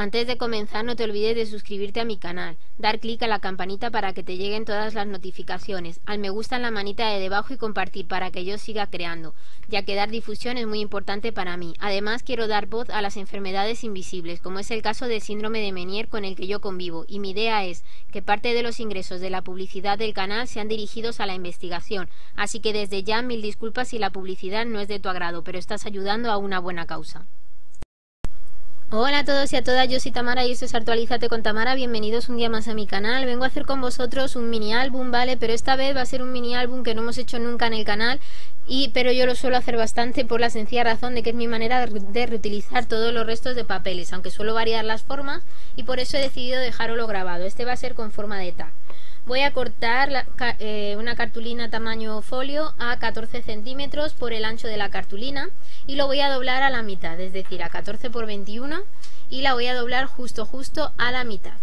Antes de comenzar no te olvides de suscribirte a mi canal, dar clic a la campanita para que te lleguen todas las notificaciones, al me gusta en la manita de debajo y compartir para que yo siga creando, ya que dar difusión es muy importante para mí. Además quiero dar voz a las enfermedades invisibles, como es el caso del síndrome de Menier con el que yo convivo, y mi idea es que parte de los ingresos de la publicidad del canal sean dirigidos a la investigación, así que desde ya mil disculpas si la publicidad no es de tu agrado, pero estás ayudando a una buena causa. Hola a todos y a todas, yo soy Tamara y esto es Actualízate con Tamara, bienvenidos un día más a mi canal. Vengo a hacer con vosotros un mini álbum, ¿vale? Pero esta vez va a ser un mini álbum que no hemos hecho nunca en el canal y pero yo lo suelo hacer bastante por la sencilla razón de que es mi manera de reutilizar todos los restos de papeles, aunque suelo variar las formas y por eso he decidido dejarlo grabado. Este va a ser con forma de tag. Voy a cortar eh, una cartulina tamaño folio a 14 centímetros por el ancho de la cartulina y lo voy a doblar a la mitad, es decir, a 14 por 21 y la voy a doblar justo justo a la mitad,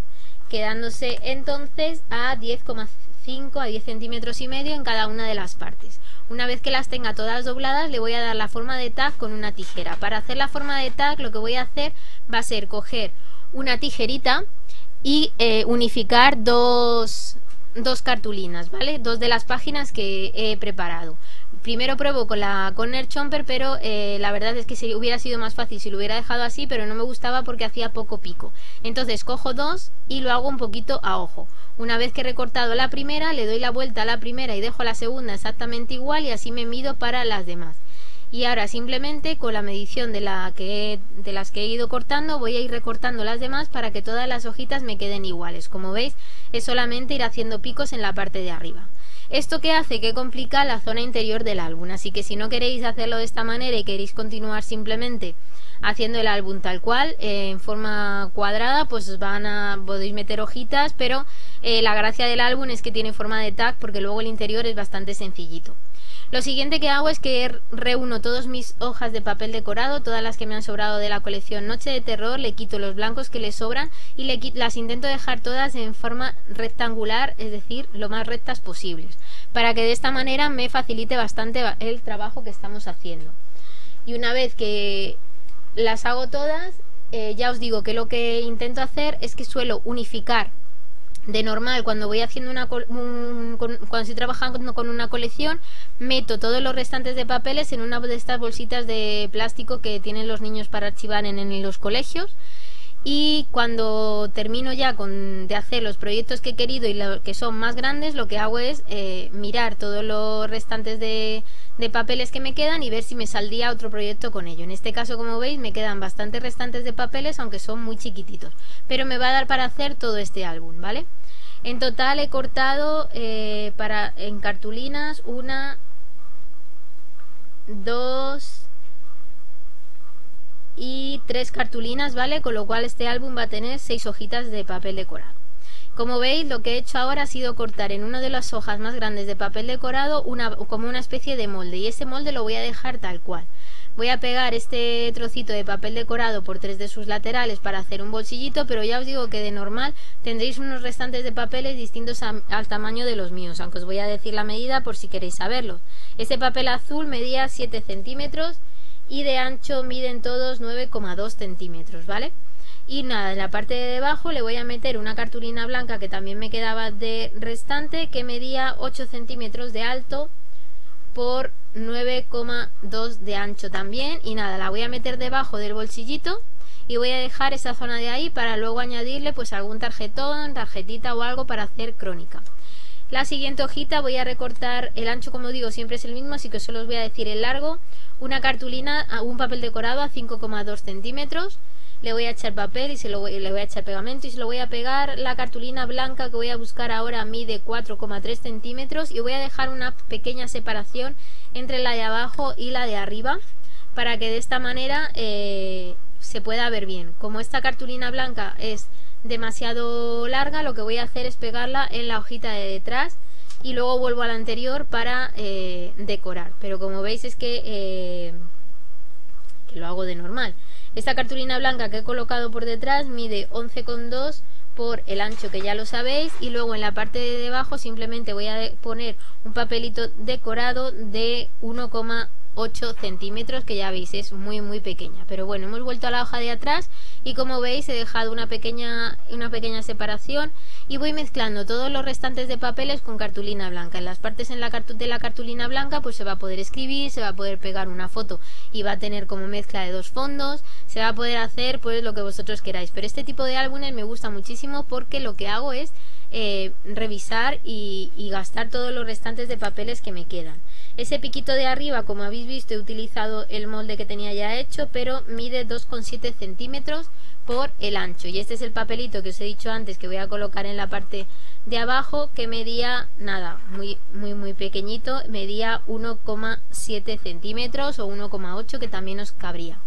quedándose entonces a 10,5 a 10 centímetros y medio en cada una de las partes. Una vez que las tenga todas dobladas le voy a dar la forma de tag con una tijera. Para hacer la forma de tag lo que voy a hacer va a ser coger una tijerita y eh, unificar dos, dos cartulinas, ¿vale? Dos de las páginas que he preparado. Primero pruebo con la Corner Chomper, pero eh, la verdad es que si hubiera sido más fácil si lo hubiera dejado así, pero no me gustaba porque hacía poco pico. Entonces cojo dos y lo hago un poquito a ojo. Una vez que he recortado la primera, le doy la vuelta a la primera y dejo la segunda exactamente igual y así me mido para las demás y ahora simplemente con la medición de, la que de las que he ido cortando voy a ir recortando las demás para que todas las hojitas me queden iguales. Como veis es solamente ir haciendo picos en la parte de arriba. Esto que hace que complica la zona interior del álbum. Así que si no queréis hacerlo de esta manera y queréis continuar simplemente haciendo el álbum tal cual eh, en forma cuadrada pues van a podéis meter hojitas pero eh, la gracia del álbum es que tiene forma de tag porque luego el interior es bastante sencillito lo siguiente que hago es que reúno todas mis hojas de papel decorado, todas las que me han sobrado de la colección Noche de Terror, le quito los blancos que le sobran y las intento dejar todas en forma rectangular, es decir, lo más rectas posibles, para que de esta manera me facilite bastante el trabajo que estamos haciendo. Y una vez que las hago todas, eh, ya os digo que lo que intento hacer es que suelo unificar de normal cuando voy haciendo una cuando estoy trabajando con una colección meto todos los restantes de papeles en una de estas bolsitas de plástico que tienen los niños para archivar en, los colegios y cuando termino ya con, de hacer los proyectos que he querido y los que son más grandes lo que hago es eh, mirar todos los restantes de, papeles que me quedan y ver si me saldría otro proyecto con ello. En este caso, como veis, me quedan bastantes restantes de papeles, aunque son muy chiquititos. Pero me va a dar para hacer todo este álbum, ¿vale? En total he cortado eh, para, en cartulinas una, dos y tres cartulinas, ¿vale? Con lo cual este álbum va a tener seis hojitas de papel decorado. Como veis, lo que he hecho ahora ha sido cortar en una de las hojas más grandes de papel decorado una, como una especie de molde y ese molde lo voy a dejar tal cual. Voy a pegar este trocito de papel decorado por tres de sus laterales para hacer un bolsillito, pero ya os digo que de normal tendréis unos restantes de papeles distintos al tamaño de los míos, aunque os voy a decir la medida por si queréis saberlo. Este papel azul medía 7 centímetros y de ancho miden todos 9,2 centímetros, ¿vale? y nada, en la parte de debajo le voy a meter una cartulina blanca que también me quedaba de restante que medía 8 centímetros de alto por 9,2 de ancho también y nada, la voy a meter debajo del bolsillito y voy a dejar esa zona de ahí para luego añadirle pues algún tarjetón, tarjetita o algo para hacer crónica. La siguiente hojita voy a recortar, el ancho como digo siempre es el mismo, así que solo os voy a decir el largo, una cartulina, un papel decorado a 5,2 centímetros. Le voy a echar papel y se lo le voy a echar pegamento y se lo voy a pegar. La cartulina blanca que voy a buscar ahora mide 4,3 centímetros y voy a dejar una pequeña separación entre la de abajo y la de arriba para que de esta manera eh, se pueda ver bien. Como esta cartulina blanca es demasiado larga lo que voy a hacer es pegarla en la hojita de detrás y luego vuelvo a la anterior para eh, decorar. Pero como veis es que, eh, que lo hago de normal. Esta cartulina blanca que he colocado por detrás mide 11,2 por el ancho que ya lo sabéis y luego en la parte de debajo simplemente voy a poner un papelito decorado de 1,1 8 centímetros que ya veis es muy muy pequeña. Pero bueno hemos vuelto a la hoja de atrás y como veis he dejado una pequeña una pequeña separación y voy mezclando todos los restantes de papeles con cartulina blanca. En las partes en la de la cartulina blanca pues se va a poder escribir se va a poder pegar una foto y va a tener como mezcla de dos fondos. Se va a poder hacer pues lo que vosotros queráis. Pero este tipo de álbumes me gusta muchísimo porque lo que hago es eh, revisar y, gastar todos los restantes de papeles que me quedan. Ese piquito de arriba, como habéis visto, he utilizado el molde que tenía ya hecho, pero mide 2,7 centímetros por el ancho. Y este es el papelito que os he dicho antes que voy a colocar en la parte de abajo, que medía, nada, muy, muy, muy pequeñito, medía 1,7 centímetros o 1,8 que también os cabría.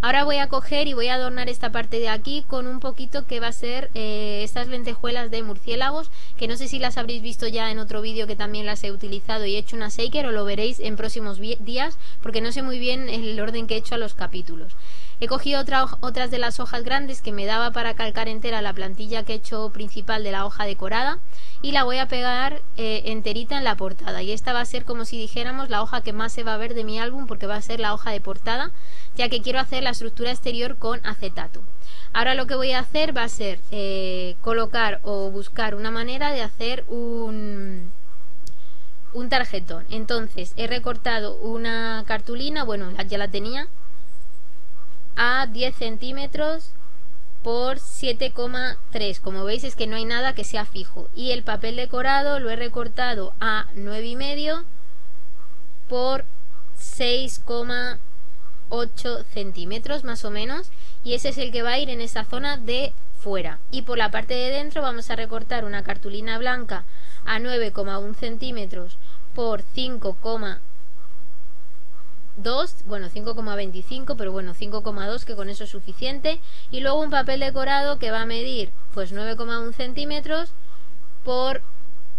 Ahora voy a coger y voy a adornar esta parte de aquí con un poquito que va a ser eh, estas lentejuelas de murciélagos, que no sé si las habréis visto ya en otro vídeo que también las he utilizado y he hecho una shaker o lo veréis en próximos días, porque no sé muy bien el orden que he hecho a los capítulos. He cogido otras de las hojas grandes que me daba para calcar entera la plantilla que he hecho principal de la hoja decorada y la voy a pegar eh, enterita en la portada y esta va a ser como si dijéramos la hoja que más se va a ver de mi álbum porque va a ser la hoja de portada ya que quiero hacer la estructura exterior con acetato. Ahora lo que voy a hacer va a ser eh, colocar o buscar una manera de hacer un, un tarjetón. Entonces he recortado una cartulina, bueno ya la tenía, a 10 centímetros por 7,3 como veis es que no hay nada que sea fijo. Y el papel decorado lo he recortado a 9,5 por 6,3 8 centímetros más o menos. Y ese es el que va a ir en esa zona de fuera. Y por la parte de dentro vamos a recortar una cartulina blanca a 9,1 centímetros por 5,2 bueno 5,25 pero bueno 5,2 que con eso es suficiente y luego un papel decorado que va a medir pues 9,1 centímetros por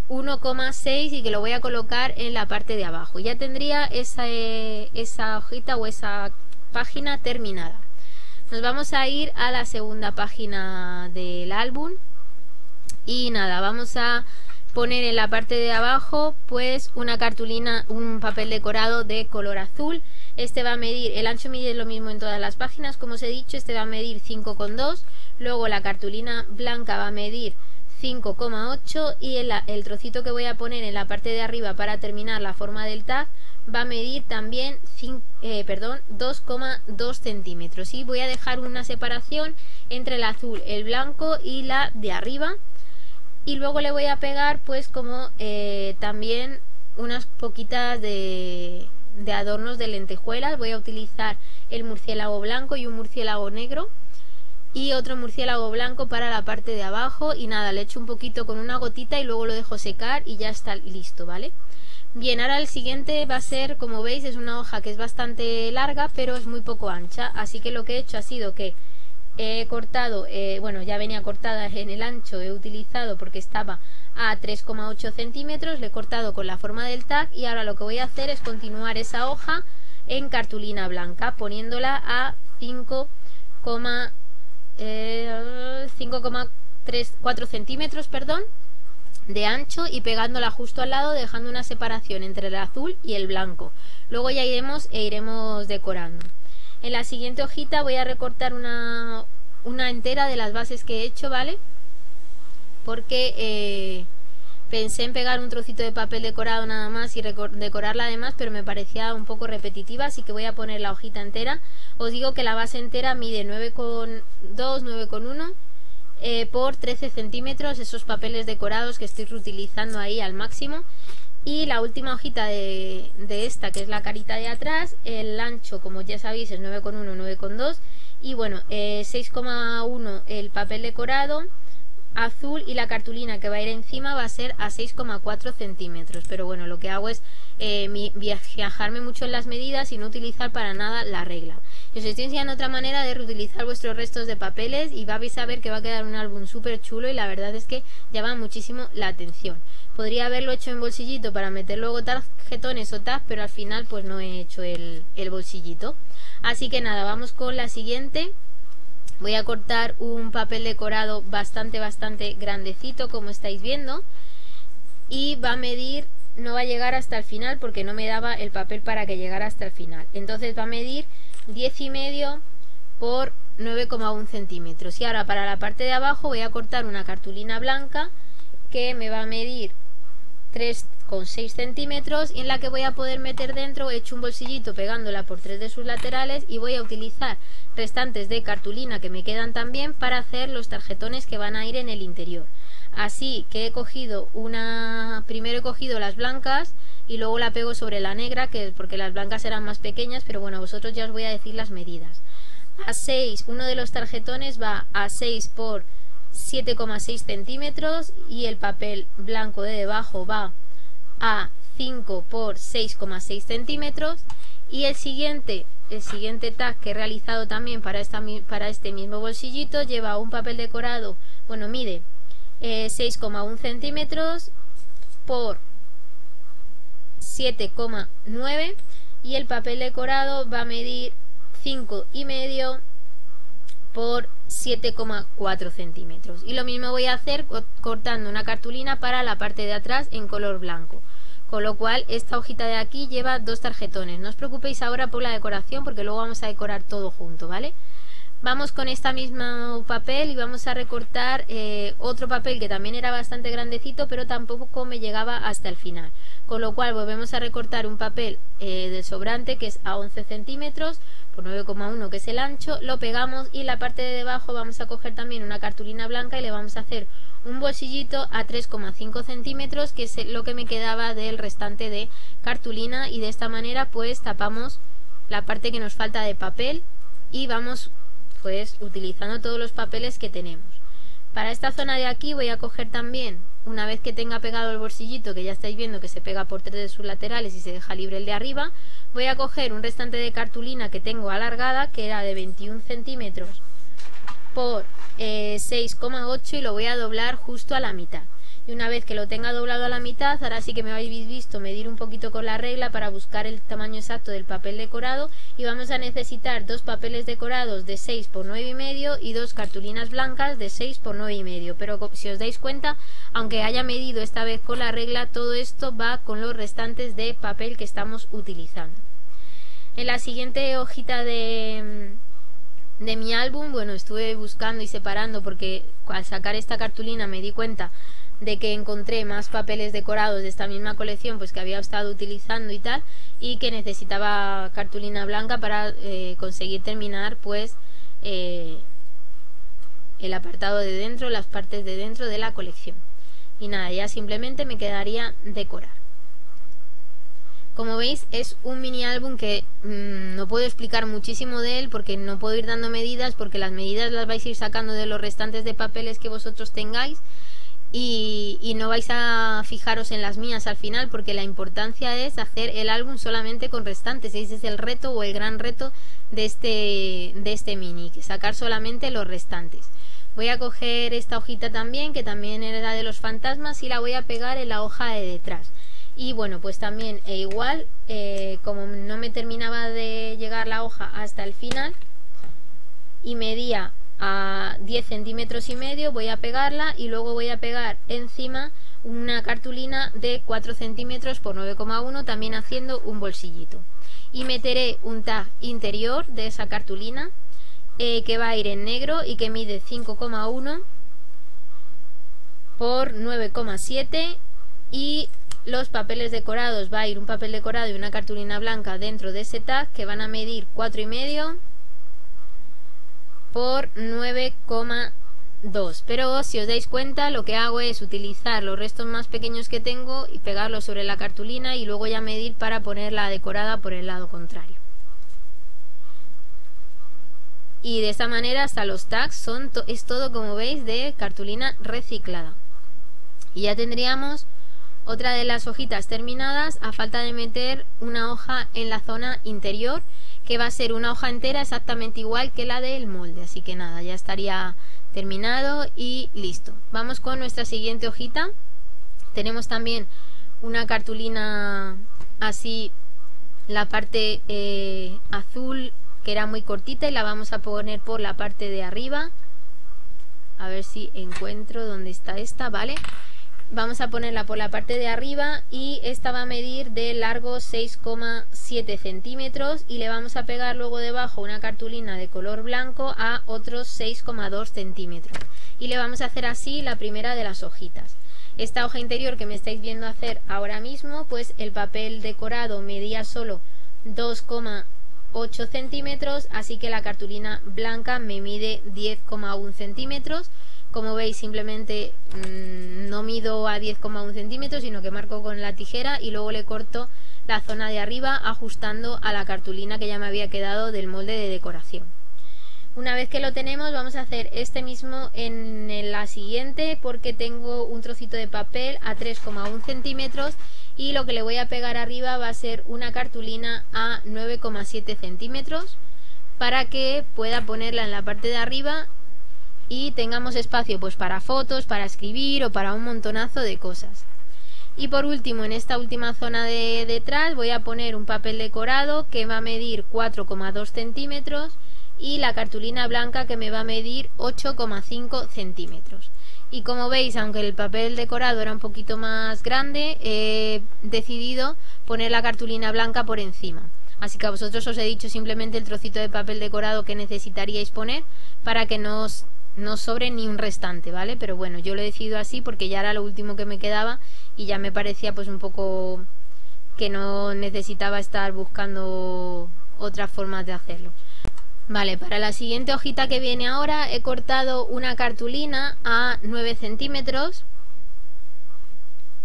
1,6 y que lo voy a colocar en la parte de abajo. Ya tendría esa, eh, esa hojita o esa página terminada. Nos vamos a ir a la segunda página del álbum. Y nada, vamos a poner en la parte de abajo pues una cartulina, un papel decorado de color azul. Este va a medir, el ancho mide lo mismo en todas las páginas, como os he dicho, este va a medir 5,2. Luego la cartulina blanca va a medir 5,8 y el, el trocito que voy a poner en la parte de arriba para terminar la forma del tag va a medir también eh, perdón 2,2 centímetros y voy a dejar una separación entre el azul el blanco y la de arriba y luego le voy a pegar pues como eh, también unas poquitas de, de adornos de lentejuelas. Voy a utilizar el murciélago blanco y un murciélago negro y otro murciélago blanco para la parte de abajo. Y nada, le echo un poquito con una gotita y luego lo dejo secar y ya está listo, ¿vale? Bien, ahora el siguiente va a ser, como veis, es una hoja que es bastante larga pero es muy poco ancha, así que lo que he hecho ha sido que he cortado, eh, bueno, ya venía cortada en el ancho, he utilizado porque estaba a 3,8 centímetros, le he cortado con la forma del tag y ahora lo que voy a hacer es continuar esa hoja en cartulina blanca, poniéndola a 5, 5,4 eh, centímetros perdón, de ancho y pegándola justo al lado dejando una separación entre el azul y el blanco. Luego ya iremos e iremos decorando. En la siguiente hojita voy a recortar una, una entera de las bases que he hecho, ¿vale? Porque eh, Pensé en pegar un trocito de papel decorado nada más y decorarla además, pero me parecía un poco repetitiva, así que voy a poner la hojita entera. Os digo que la base entera mide 9,2, 9,1 eh, por 13 centímetros, esos papeles decorados que estoy reutilizando ahí al máximo. Y la última hojita de, esta, que es la carita de atrás, el ancho, como ya sabéis, es 9,1, 9,2. Y bueno, 6,1 eh, el papel decorado azul y la cartulina que va a ir encima va a ser a 6,4 centímetros. Pero bueno lo que hago es eh, viajarme mucho en las medidas y no utilizar para nada la regla. Os estoy enseñando otra manera de reutilizar vuestros restos de papeles y vais a ver que va a quedar un álbum súper chulo y la verdad es que llama muchísimo la atención. Podría haberlo hecho en bolsillito para meter luego tarjetones o tags pero al final pues no he hecho el, el bolsillito. Así que nada vamos con la siguiente Voy a cortar un papel decorado bastante, bastante grandecito, como estáis viendo. Y va a medir no va a llegar hasta el final porque no me daba el papel para que llegara hasta el final. Entonces va a medir 10 y medio por 9,1 centímetros. Y ahora para la parte de abajo voy a cortar una cartulina blanca que me va a medir 3,6 centímetros y en la que voy a poder meter dentro, he hecho un bolsillito pegándola por tres de sus laterales y voy a utilizar restantes de cartulina que me quedan también para hacer los tarjetones que van a ir en el interior. Así que he cogido una, primero he cogido las blancas y luego la pego sobre la negra, que porque las blancas eran más pequeñas, pero bueno, vosotros ya os voy a decir las medidas. A 6, uno de los tarjetones va a 6 por 7,6 centímetros y el papel blanco de debajo va a 5 por 6,6 centímetros. Y el siguiente el siguiente tag que he realizado también para, esta, para este mismo bolsillito lleva un papel decorado bueno mide 6,1 eh, centímetros por 7,9 y el papel decorado va a medir 5 y medio por 7,4 centímetros. Y lo mismo voy a hacer cortando una cartulina para la parte de atrás en color blanco. Con lo cual esta hojita de aquí lleva dos tarjetones. No os preocupéis ahora por la decoración porque luego vamos a decorar todo junto ¿vale? Vamos con esta misma papel y vamos a recortar eh, otro papel que también era bastante grandecito pero tampoco me llegaba hasta el final. Con lo cual volvemos a recortar un papel eh, del sobrante que es a 11 centímetros por 9,1 que es el ancho, lo pegamos y la parte de debajo vamos a coger también una cartulina blanca y le vamos a hacer un bolsillito a 3,5 centímetros que es lo que me quedaba del restante de cartulina y de esta manera pues tapamos la parte que nos falta de papel y vamos pues utilizando todos los papeles que tenemos. Para esta zona de aquí voy a coger también, una vez que tenga pegado el bolsillito, que ya estáis viendo que se pega por tres de sus laterales y se deja libre el de arriba, voy a coger un restante de cartulina que tengo alargada, que era de 21 centímetros por 6,8 eh, y lo voy a doblar justo a la mitad y una vez que lo tenga doblado a la mitad, ahora sí que me habéis visto medir un poquito con la regla para buscar el tamaño exacto del papel decorado y vamos a necesitar dos papeles decorados de 6 por 9 y medio y dos cartulinas blancas de 6 por 9 y medio, pero si os dais cuenta, aunque haya medido esta vez con la regla, todo esto va con los restantes de papel que estamos utilizando. En la siguiente hojita de, de mi álbum, bueno, estuve buscando y separando porque al sacar esta cartulina me di cuenta de que encontré más papeles decorados de esta misma colección pues que había estado utilizando y tal y que necesitaba cartulina blanca para eh, conseguir terminar pues eh, el apartado de dentro, las partes de dentro de la colección. Y nada, ya simplemente me quedaría decorar. Como veis es un mini álbum que mm, no puedo explicar muchísimo de él porque no puedo ir dando medidas porque las medidas las vais a ir sacando de los restantes de papeles que vosotros tengáis y, no vais a fijaros en las mías al final porque la importancia es hacer el álbum solamente con restantes. Ese es el reto o el gran reto de este, de este mini, sacar solamente los restantes. Voy a coger esta hojita también, que también era de los fantasmas, y la voy a pegar en la hoja de detrás. Y bueno, pues también e igual, eh, como no me terminaba de llegar la hoja hasta el final, y medía a 10 centímetros y medio voy a pegarla y luego voy a pegar encima una cartulina de 4 centímetros por 9,1 también haciendo un bolsillito. Y meteré un tag interior de esa cartulina eh, que va a ir en negro y que mide 5,1 por 9,7 y los papeles decorados. Va a ir un papel decorado y una cartulina blanca dentro de ese tag que van a medir 4,5 por 9,2 pero si os dais cuenta lo que hago es utilizar los restos más pequeños que tengo y pegarlos sobre la cartulina y luego ya medir para ponerla decorada por el lado contrario. Y de esta manera hasta los tags son es todo como veis de cartulina reciclada. Y ya tendríamos otra de las hojitas terminadas a falta de meter una hoja en la zona interior que va a ser una hoja entera exactamente igual que la del molde. Así que nada, ya estaría terminado y listo. Vamos con nuestra siguiente hojita. Tenemos también una cartulina así, la parte eh, azul que era muy cortita y la vamos a poner por la parte de arriba. A ver si encuentro dónde está esta, ¿vale? Vamos a ponerla por la parte de arriba y esta va a medir de largo 6,7 centímetros y le vamos a pegar luego debajo una cartulina de color blanco a otros 6,2 centímetros. Y le vamos a hacer así la primera de las hojitas. Esta hoja interior que me estáis viendo hacer ahora mismo pues el papel decorado medía solo 2,8 centímetros así que la cartulina blanca me mide 10,1 centímetros como veis simplemente mmm, no mido a 10,1 centímetros sino que marco con la tijera y luego le corto la zona de arriba ajustando a la cartulina que ya me había quedado del molde de decoración. Una vez que lo tenemos vamos a hacer este mismo en la siguiente porque tengo un trocito de papel a 3,1 centímetros y lo que le voy a pegar arriba va a ser una cartulina a 9,7 centímetros para que pueda ponerla en la parte de arriba y tengamos espacio pues para fotos, para escribir o para un montonazo de cosas. Y por último, en esta última zona de detrás voy a poner un papel decorado que va a medir 4,2 centímetros y la cartulina blanca que me va a medir 8,5 centímetros. Y como veis, aunque el papel decorado era un poquito más grande, he decidido poner la cartulina blanca por encima. Así que a vosotros os he dicho simplemente el trocito de papel decorado que necesitaríais poner para que no os no sobre ni un restante, ¿vale? Pero bueno, yo lo he decidido así porque ya era lo último que me quedaba y ya me parecía pues un poco que no necesitaba estar buscando otras formas de hacerlo. Vale, para la siguiente hojita que viene ahora he cortado una cartulina a 9 centímetros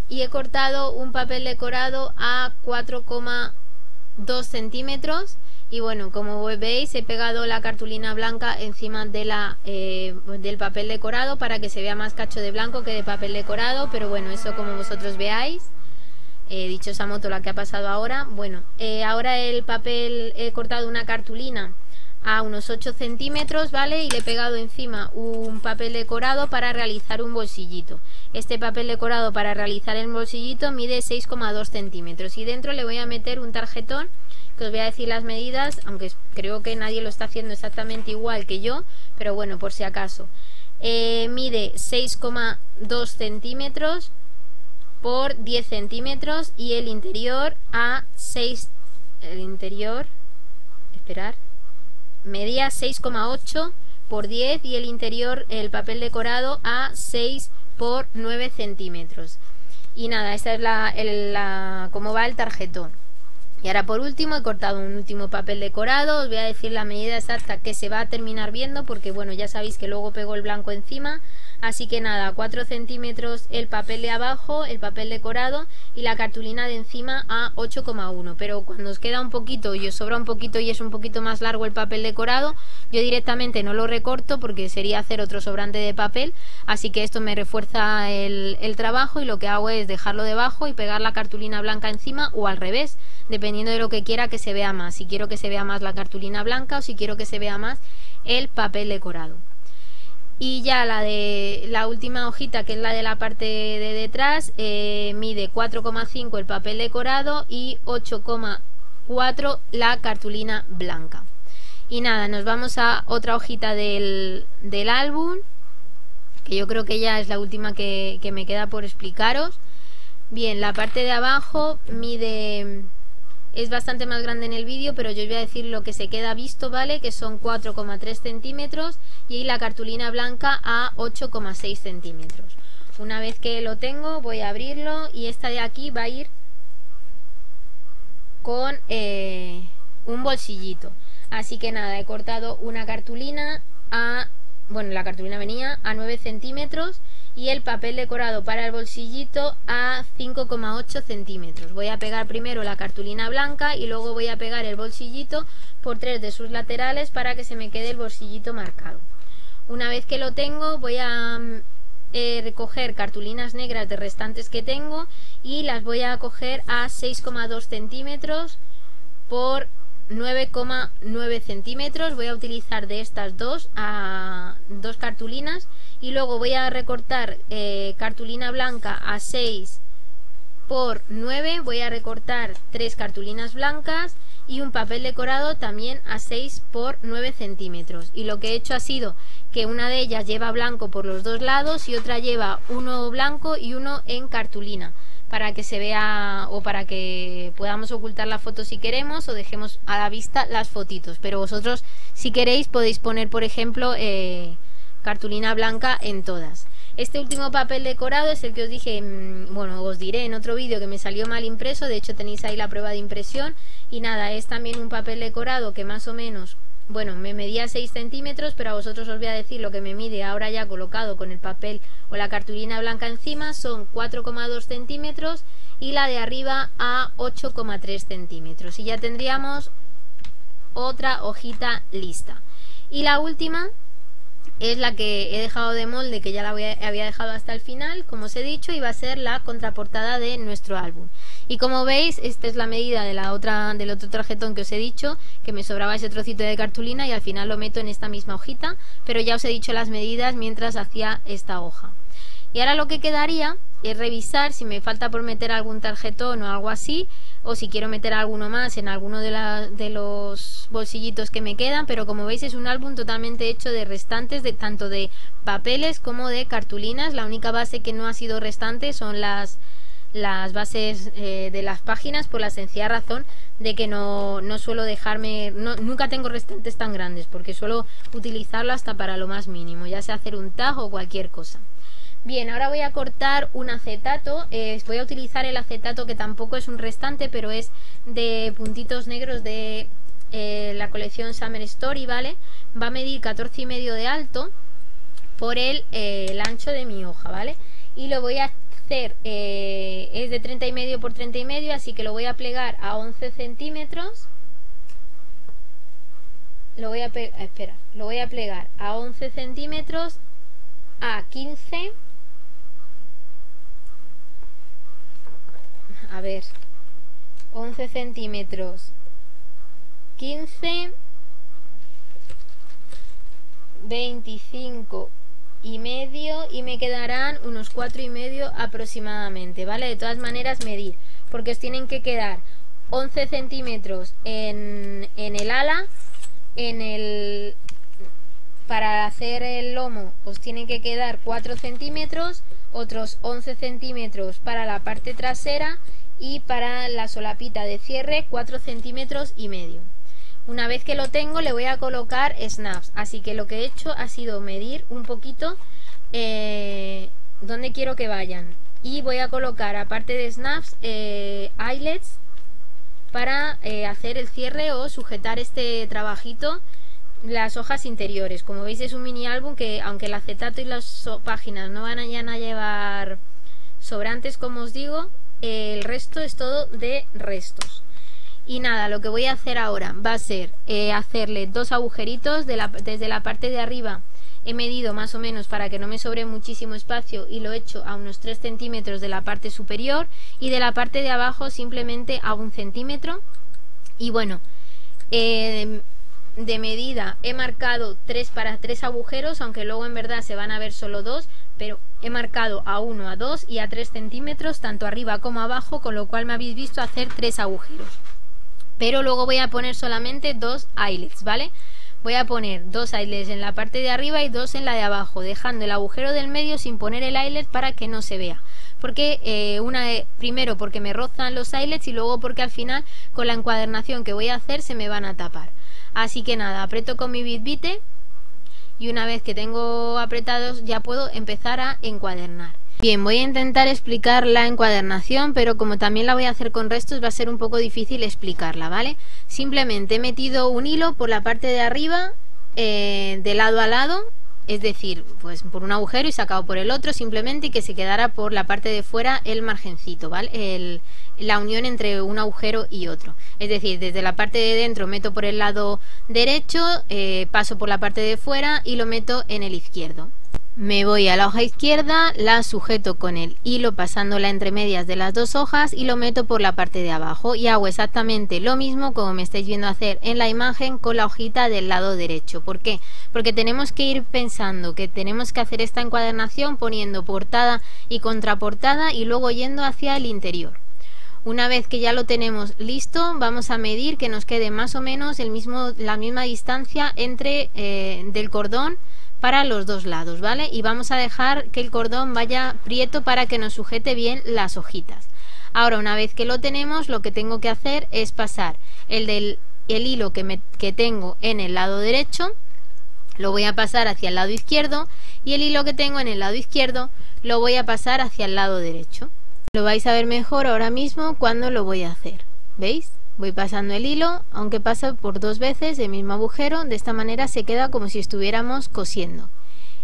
y he cortado un papel decorado a 4,2 centímetros y bueno como veis he pegado la cartulina blanca encima de la, eh, del papel decorado para que se vea más cacho de blanco que de papel decorado pero bueno eso como vosotros veáis. Eh, dicho esa moto la que ha pasado ahora. Bueno eh, ahora el papel he cortado una cartulina a unos 8 centímetros vale y le he pegado encima un papel decorado para realizar un bolsillito. Este papel decorado para realizar el bolsillito mide 6,2 centímetros. Y dentro le voy a meter un tarjetón que os voy a decir las medidas, aunque creo que nadie lo está haciendo exactamente igual que yo, pero bueno, por si acaso. Eh, mide 6,2 centímetros por 10 centímetros y el interior a 6, el interior, esperar, medía 6,8 por 10 y el interior, el papel decorado a 6 por 9 centímetros. Y nada, esta es la, la cómo va el tarjetón. Y ahora por último he cortado un último papel decorado, os voy a decir la medida exacta que se va a terminar viendo porque bueno ya sabéis que luego pego el blanco encima Así que nada, 4 centímetros el papel de abajo, el papel decorado y la cartulina de encima a 8,1. Pero cuando os queda un poquito y os sobra un poquito y es un poquito más largo el papel decorado, yo directamente no lo recorto porque sería hacer otro sobrante de papel. Así que esto me refuerza el, el trabajo y lo que hago es dejarlo debajo y pegar la cartulina blanca encima o al revés, dependiendo de lo que quiera que se vea más. Si quiero que se vea más la cartulina blanca o si quiero que se vea más el papel decorado. Y ya la de la última hojita que es la de la parte de detrás eh, mide 4,5 el papel decorado y 8,4 la cartulina blanca. Y nada nos vamos a otra hojita del, del álbum que yo creo que ya es la última que, que me queda por explicaros. Bien la parte de abajo mide es bastante más grande en el vídeo, pero yo os voy a decir lo que se queda visto, ¿vale? Que son 4,3 centímetros y la cartulina blanca a 8,6 centímetros. Una vez que lo tengo, voy a abrirlo y esta de aquí va a ir con eh, un bolsillito. Así que nada, he cortado una cartulina a... Bueno, la cartulina venía a 9 centímetros y el papel decorado para el bolsillito a 5,8 centímetros. Voy a pegar primero la cartulina blanca y luego voy a pegar el bolsillito por tres de sus laterales para que se me quede el bolsillito marcado. Una vez que lo tengo voy a mm, eh, recoger cartulinas negras de restantes que tengo y las voy a coger a 6,2 centímetros por 9,9 centímetros. Voy a utilizar de estas dos a dos cartulinas y luego voy a recortar eh, cartulina blanca a 6 por 9 voy a recortar tres cartulinas blancas y un papel decorado también a 6 por 9 centímetros. Y lo que he hecho ha sido que una de ellas lleva blanco por los dos lados y otra lleva uno blanco y uno en cartulina para que se vea o para que podamos ocultar la foto si queremos o dejemos a la vista las fotitos. Pero vosotros si queréis podéis poner por ejemplo eh, cartulina blanca en todas. Este último papel decorado es el que os dije, mm, bueno, os diré en otro vídeo que me salió mal impreso, de hecho tenéis ahí la prueba de impresión. Y nada, es también un papel decorado que más o menos, bueno, me medía 6 centímetros, pero a vosotros os voy a decir lo que me mide ahora ya colocado con el papel o la cartulina blanca encima, son 4,2 centímetros y la de arriba a 8,3 centímetros y ya tendríamos otra hojita lista. Y la última es la que he dejado de molde, que ya la había dejado hasta el final, como os he dicho, y va a ser la contraportada de nuestro álbum. Y como veis, esta es la medida de la otra, del otro tarjetón que os he dicho, que me sobraba ese trocito de cartulina y al final lo meto en esta misma hojita, pero ya os he dicho las medidas mientras hacía esta hoja. Y ahora lo que quedaría es revisar si me falta por meter algún tarjetón o algo así, o si quiero meter alguno más en alguno de, los bolsillitos que me quedan, pero como veis es un álbum totalmente hecho de restantes, de tanto de papeles como de cartulinas. La única base que no ha sido restante son las, las bases eh, de las páginas por la sencilla razón de que no, no suelo dejarme, nunca tengo restantes tan grandes porque suelo utilizarlo hasta para lo más mínimo, ya sea hacer un tag o cualquier cosa. Bien, ahora voy a cortar un acetato, eh, voy a utilizar el acetato que tampoco es un restante, pero es de puntitos negros de eh, la colección Summer Story, ¿vale? Va a medir 14 y medio de alto por el, eh, el, ancho de mi hoja, ¿vale? Y lo voy a hacer, es de 30 y medio por 30 y medio, así que lo voy a plegar a 11 centímetros. Lo voy a, espera, lo voy a plegar a 11 centímetros a 15 a ver, 11 centímetros, 15, 25 y medio y me quedarán unos 4 y medio aproximadamente, ¿vale? De todas maneras medir, porque os tienen que quedar 11 centímetros en, en el ala, en el para hacer el lomo os tienen que quedar 4 centímetros, otros 11 centímetros para la parte trasera y para la solapita de cierre 4 centímetros y medio. Una vez que lo tengo le voy a colocar snaps, así que lo que he hecho ha sido medir un poquito eh, dónde quiero que vayan. Y voy a colocar aparte de snaps eh, eyelets para eh, hacer el cierre o sujetar este trabajito las hojas interiores. Como veis es un mini álbum que aunque el acetato y las páginas no van a llevar sobrantes como os digo el resto es todo de restos. Y nada, lo que voy a hacer ahora va a ser eh, hacerle dos agujeritos desde la parte de arriba. He medido más o menos para que no me sobre muchísimo espacio y lo he hecho a unos 3 centímetros de la parte superior y de la parte de abajo simplemente a un centímetro. Y bueno eh, de medida he marcado 3 para 3 agujeros aunque luego en verdad se van a ver solo dos pero he marcado a 1, a 2 y a 3 centímetros, tanto arriba como abajo, con lo cual me habéis visto hacer 3 agujeros. Pero luego voy a poner solamente dos eyelets, ¿vale? Voy a poner dos eyelets en la parte de arriba y dos en la de abajo, dejando el agujero del medio sin poner el eyelet para que no se vea. Porque eh, una primero porque me rozan los eyelets y luego porque al final con la encuadernación que voy a hacer se me van a tapar. Así que nada, aprieto con mi bitbite y una vez que tengo apretados ya puedo empezar a encuadernar. Bien, voy a intentar explicar la encuadernación, pero como también la voy a hacer con restos va a ser un poco difícil explicarla, ¿vale? Simplemente he metido un hilo por la parte de arriba, eh, de lado a lado, es decir, pues por un agujero y sacado por el otro simplemente y que se quedara por la parte de fuera el margencito, ¿vale? El, la unión entre un agujero y otro. Es decir, desde la parte de dentro meto por el lado derecho, eh, paso por la parte de fuera y lo meto en el izquierdo. Me voy a la hoja izquierda, la sujeto con el hilo pasándola entre medias de las dos hojas y lo meto por la parte de abajo y hago exactamente lo mismo como me estáis viendo hacer en la imagen con la hojita del lado derecho. ¿Por qué? Porque tenemos que ir pensando que tenemos que hacer esta encuadernación poniendo portada y contraportada y luego yendo hacia el interior. Una vez que ya lo tenemos listo, vamos a medir que nos quede más o menos el mismo, la misma distancia entre eh, del cordón para los dos lados, ¿vale? Y vamos a dejar que el cordón vaya prieto para que nos sujete bien las hojitas. Ahora, una vez que lo tenemos, lo que tengo que hacer es pasar el del el hilo que, me, que tengo en el lado derecho, lo voy a pasar hacia el lado izquierdo y el hilo que tengo en el lado izquierdo lo voy a pasar hacia el lado derecho. Lo vais a ver mejor ahora mismo cuando lo voy a hacer. ¿Veis? Voy pasando el hilo, aunque pasa por dos veces el mismo agujero, de esta manera se queda como si estuviéramos cosiendo.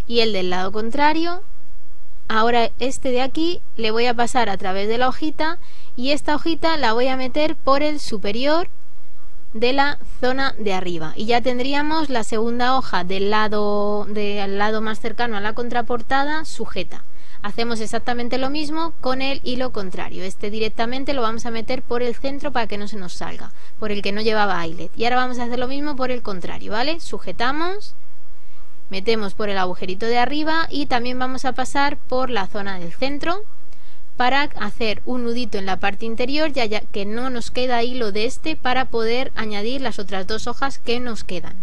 Y el del lado contrario, ahora este de aquí le voy a pasar a través de la hojita y esta hojita la voy a meter por el superior de la zona de arriba y ya tendríamos la segunda hoja del lado, del lado más cercano a la contraportada sujeta hacemos exactamente lo mismo con el hilo contrario. Este directamente lo vamos a meter por el centro para que no se nos salga, por el que no llevaba eyelet. Y ahora vamos a hacer lo mismo por el contrario, ¿vale? Sujetamos, metemos por el agujerito de arriba y también vamos a pasar por la zona del centro para hacer un nudito en la parte interior ya, ya que no nos queda hilo de este para poder añadir las otras dos hojas que nos quedan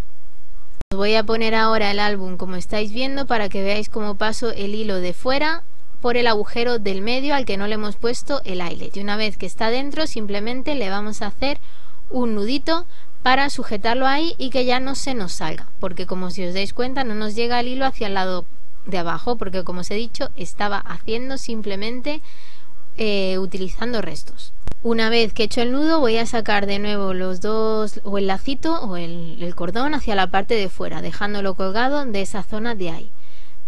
voy a poner ahora el álbum como estáis viendo para que veáis cómo paso el hilo de fuera por el agujero del medio al que no le hemos puesto el eyelet y una vez que está dentro simplemente le vamos a hacer un nudito para sujetarlo ahí y que ya no se nos salga porque como si os dais cuenta no nos llega el hilo hacia el lado de abajo porque como os he dicho estaba haciendo simplemente eh, utilizando restos. Una vez que he hecho el nudo voy a sacar de nuevo los dos o el lacito o el, cordón hacia la parte de fuera dejándolo colgado de esa zona de ahí.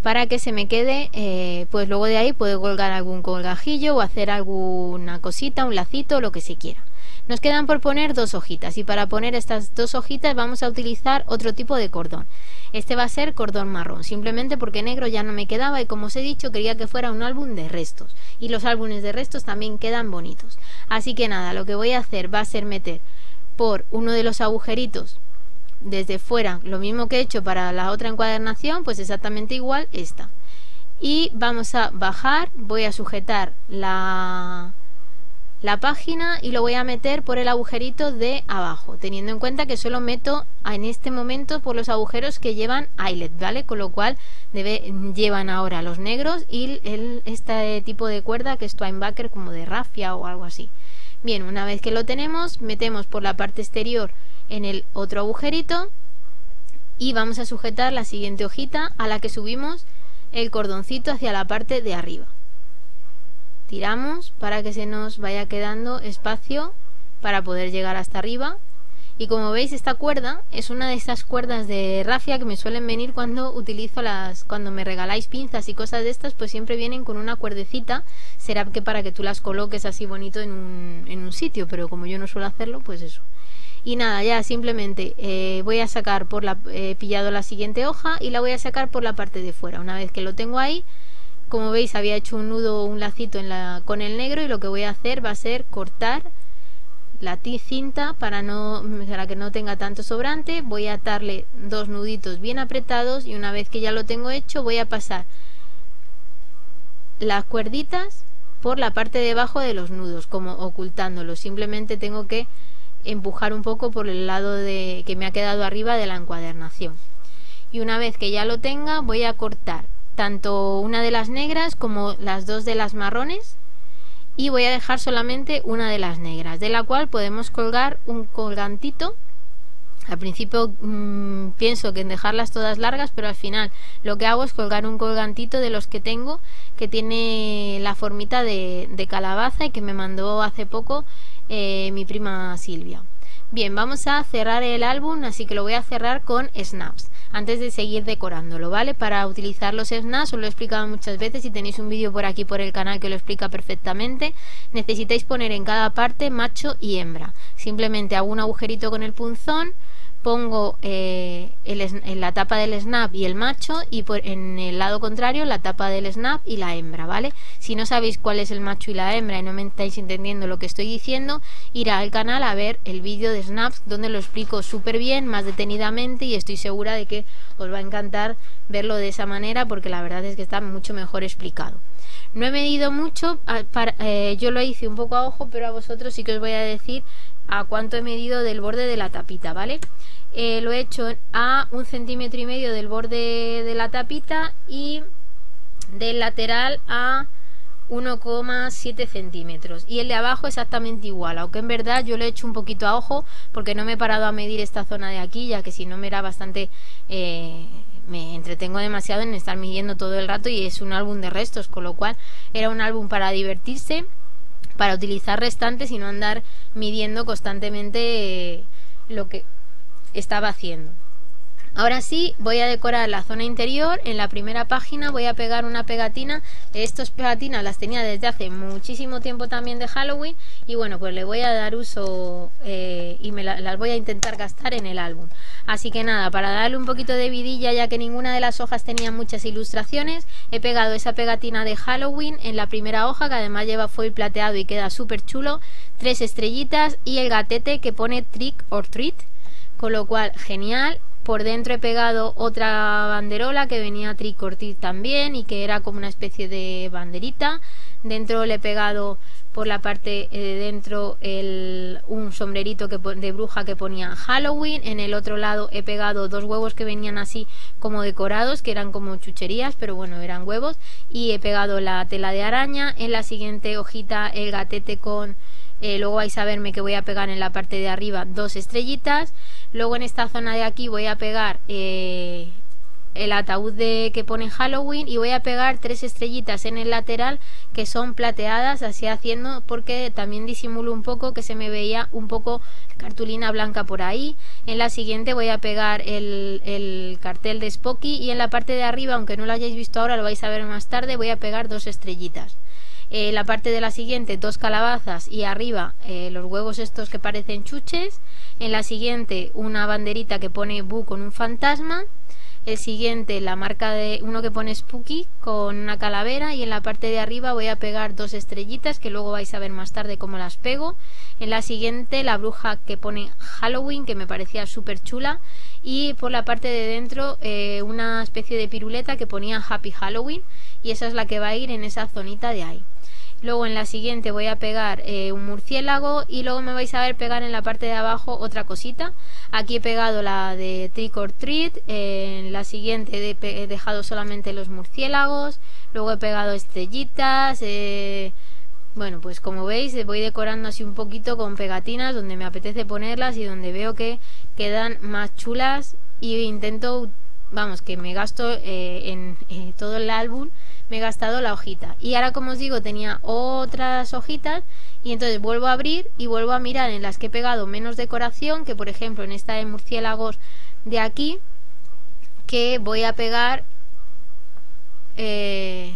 Para que se me quede eh, pues luego de ahí puedo colgar algún colgajillo o hacer alguna cosita un lacito lo que se quiera nos quedan por poner dos hojitas y para poner estas dos hojitas vamos a utilizar otro tipo de cordón este va a ser cordón marrón, simplemente porque negro ya no me quedaba y como os he dicho quería que fuera un álbum de restos. Y los álbumes de restos también quedan bonitos. Así que nada, lo que voy a hacer va a ser meter por uno de los agujeritos desde fuera, lo mismo que he hecho para la otra encuadernación, pues exactamente igual esta. Y vamos a bajar, voy a sujetar la la página y lo voy a meter por el agujerito de abajo, teniendo en cuenta que solo meto en este momento por los agujeros que llevan eyelet, ¿vale? Con lo cual llevan ahora los negros y el, este tipo de cuerda que es Twinebacker como de rafia o algo así. Bien, una vez que lo tenemos, metemos por la parte exterior en el otro agujerito y vamos a sujetar la siguiente hojita a la que subimos el cordoncito hacia la parte de arriba tiramos para que se nos vaya quedando espacio para poder llegar hasta arriba. Y como veis esta cuerda es una de esas cuerdas de rafia que me suelen venir cuando utilizo las cuando me regaláis pinzas y cosas de estas pues siempre vienen con una cuerdecita. Será que para que tú las coloques así bonito en un, en un sitio pero como yo no suelo hacerlo pues eso. Y nada ya simplemente eh, voy a sacar por la he pillado la siguiente hoja y la voy a sacar por la parte de fuera. Una vez que lo tengo ahí como veis había hecho un nudo un lacito en la, con el negro y lo que voy a hacer va a ser cortar la cinta para, no, que no tenga tanto sobrante. Voy a atarle dos nuditos bien apretados y una vez que ya lo tengo hecho voy a pasar las cuerditas por la parte de abajo de los nudos como ocultándolos simplemente tengo que empujar un poco por el lado de, que me ha quedado arriba de la encuadernación. Y una vez que ya lo tenga voy a cortar tanto una de las negras como las dos de las marrones. Y voy a dejar solamente una de las negras de la cual podemos colgar un colgantito. Al principio mmm, pienso que en dejarlas todas largas pero al final lo que hago es colgar un colgantito de los que tengo que tiene la formita de, de calabaza y que me mandó hace poco eh, mi prima Silvia bien vamos a cerrar el álbum así que lo voy a cerrar con snaps antes de seguir decorándolo, ¿vale? Para utilizar los snaps, os lo he explicado muchas veces y tenéis un vídeo por aquí por el canal que lo explica perfectamente. Necesitáis poner en cada parte macho y hembra. Simplemente hago un agujerito con el punzón, pongo eh, en la tapa del snap y el macho y por, en el lado contrario la tapa del snap y la hembra, ¿vale? Si no sabéis cuál es el macho y la hembra y no me estáis entendiendo lo que estoy diciendo, ir al canal a ver el vídeo de snaps donde lo explico súper bien, más detenidamente y estoy segura de que os va a encantar verlo de esa manera porque la verdad es que está mucho mejor explicado. No he medido mucho, eh, yo lo hice un poco a ojo, pero a vosotros sí que os voy a decir a cuánto he medido del borde de la tapita, ¿vale? Eh, lo he hecho a un centímetro y medio del borde de la tapita y del lateral a 1,7 centímetros y el de abajo exactamente igual aunque en verdad yo lo he hecho un poquito a ojo porque no me he parado a medir esta zona de aquí ya que si no me era bastante eh, me entretengo demasiado en estar midiendo todo el rato y es un álbum de restos con lo cual era un álbum para divertirse para utilizar restantes y no andar midiendo constantemente eh, lo que estaba haciendo. Ahora sí, voy a decorar la zona interior. En la primera página voy a pegar una pegatina. Estas pegatinas las tenía desde hace muchísimo tiempo también de Halloween. Y bueno, pues le voy a dar uso eh, y me las voy a intentar gastar en el álbum. Así que nada, para darle un poquito de vidilla, ya que ninguna de las hojas tenía muchas ilustraciones, he pegado esa pegatina de Halloween en la primera hoja, que además lleva foil plateado y queda súper chulo. Tres estrellitas y el gatete que pone Trick or Treat con lo cual genial por dentro he pegado otra banderola que venía tricortir también y que era como una especie de banderita. Dentro le he pegado por la parte eh, de dentro un sombrerito que, de bruja que ponía Halloween. En el otro lado he pegado dos huevos que venían así como decorados que eran como chucherías pero bueno eran huevos. Y he pegado la tela de araña. En la siguiente hojita el gatete con eh, luego vais a verme que voy a pegar en la parte de arriba dos estrellitas. Luego en esta zona de aquí voy a pegar eh, el ataúd de, que pone Halloween y voy a pegar tres estrellitas en el lateral que son plateadas así haciendo porque también disimulo un poco que se me veía un poco cartulina blanca por ahí. En la siguiente voy a pegar el, el cartel de Spocky y en la parte de arriba aunque no lo hayáis visto ahora lo vais a ver más tarde voy a pegar dos estrellitas eh, la parte de la siguiente dos calabazas y arriba eh, los huevos estos que parecen chuches. En la siguiente una banderita que pone Bu con un fantasma. El siguiente la marca de uno que pone Spooky con una calavera. Y en la parte de arriba voy a pegar dos estrellitas que luego vais a ver más tarde cómo las pego. En la siguiente la bruja que pone Halloween que me parecía súper chula. Y por la parte de dentro eh, una especie de piruleta que ponía Happy Halloween. Y esa es la que va a ir en esa zonita de ahí luego en la siguiente voy a pegar eh, un murciélago y luego me vais a ver pegar en la parte de abajo otra cosita. Aquí he pegado la de trick or treat en la siguiente he dejado solamente los murciélagos luego he pegado estrellitas eh, bueno pues como veis voy decorando así un poquito con pegatinas donde me apetece ponerlas y donde veo que quedan más chulas y intento vamos que me gasto eh, en todo el álbum me he gastado la hojita. Y ahora, como os digo, tenía otras hojitas y entonces vuelvo a abrir y vuelvo a mirar en las que he pegado menos decoración, que por ejemplo en esta de murciélagos de aquí, que voy a pegar eh,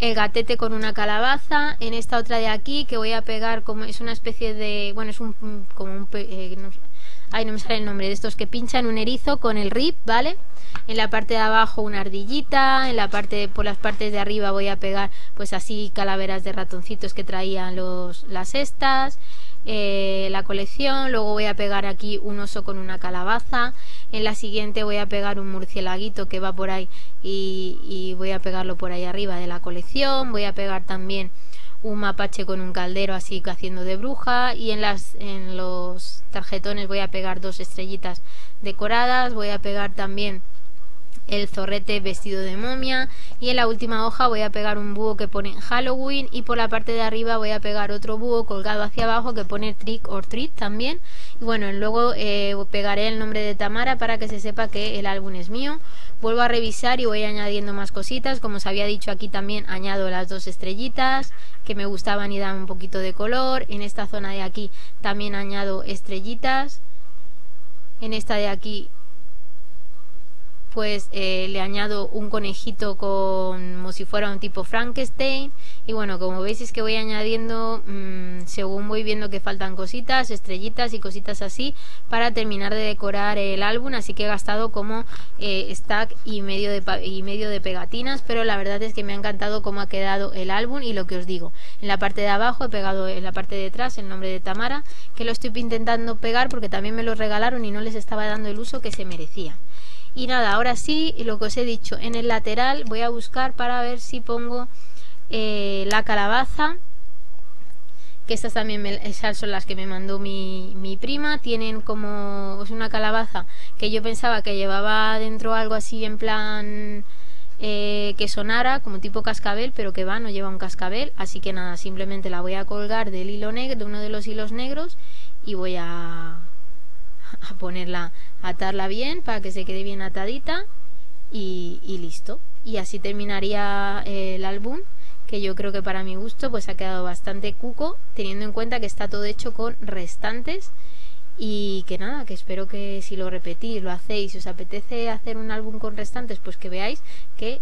el gatete con una calabaza, en esta otra de aquí, que voy a pegar como es una especie de, bueno, es un como un, eh, ay, no me sale el nombre, de estos que pinchan un erizo con el rip, ¿vale? en la parte de abajo una ardillita, en la parte por las partes de arriba voy a pegar pues así calaveras de ratoncitos que traían los, las estas, eh, la colección, luego voy a pegar aquí un oso con una calabaza, en la siguiente voy a pegar un murcielaguito que va por ahí y, y voy a pegarlo por ahí arriba de la colección, voy a pegar también un mapache con un caldero así haciendo de bruja y en las en los tarjetones voy a pegar dos estrellitas decoradas voy a pegar también el zorrete vestido de momia. Y en la última hoja voy a pegar un búho que pone Halloween y por la parte de arriba voy a pegar otro búho colgado hacia abajo que pone Trick or Treat también. Y bueno luego eh, pegaré el nombre de Tamara para que se sepa que el álbum es mío. Vuelvo a revisar y voy añadiendo más cositas. Como os había dicho aquí también añado las dos estrellitas que me gustaban y dan un poquito de color. En esta zona de aquí también añado estrellitas. En esta de aquí pues eh, le añado un conejito como si fuera un tipo Frankenstein. Y bueno como veis es que voy añadiendo mm, según voy viendo que faltan cositas estrellitas y cositas así para terminar de decorar el álbum. Así que he gastado como eh, stack y medio de y medio de pegatinas pero la verdad es que me ha encantado cómo ha quedado el álbum y lo que os digo. En la parte de abajo he pegado en la parte de atrás el nombre de Tamara que lo estoy intentando pegar porque también me lo regalaron y no les estaba dando el uso que se merecía y nada, ahora sí, lo que os he dicho, en el lateral voy a buscar para ver si pongo eh, la calabaza, que estas también esas son las que me mandó mi, mi prima, tienen como, es una calabaza que yo pensaba que llevaba dentro algo así en plan... Eh, que sonara como tipo cascabel, pero que va, no lleva un cascabel, así que nada, simplemente la voy a colgar del hilo negro, de uno de los hilos negros y voy a, a ponerla atarla bien para que se quede bien atadita y, listo. Y así terminaría el álbum que yo creo que para mi gusto pues ha quedado bastante cuco teniendo en cuenta que está todo hecho con restantes y que nada, que espero que si lo repetís, lo hacéis, si os apetece hacer un álbum con restantes, pues que veáis que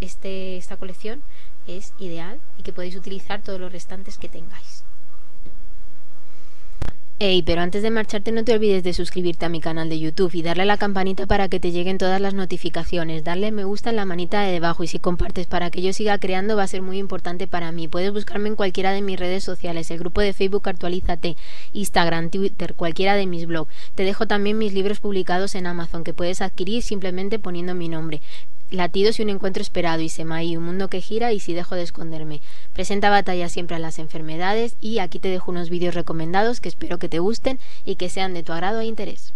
este, esta colección es ideal y que podéis utilizar todos los restantes que tengáis. Hey, pero antes de marcharte no te olvides de suscribirte a mi canal de YouTube y darle a la campanita para que te lleguen todas las notificaciones, darle me gusta en la manita de debajo y si compartes para que yo siga creando va a ser muy importante para mí. Puedes buscarme en cualquiera de mis redes sociales, el grupo de Facebook Actualízate, Instagram, Twitter, cualquiera de mis blogs. Te dejo también mis libros publicados en Amazon que puedes adquirir simplemente poniendo mi nombre. Latidos y un encuentro esperado y Semaí, un mundo que gira y si dejo de esconderme. Presenta batalla siempre a las enfermedades y aquí te dejo unos vídeos recomendados que espero que te gusten y que sean de tu agrado e interés.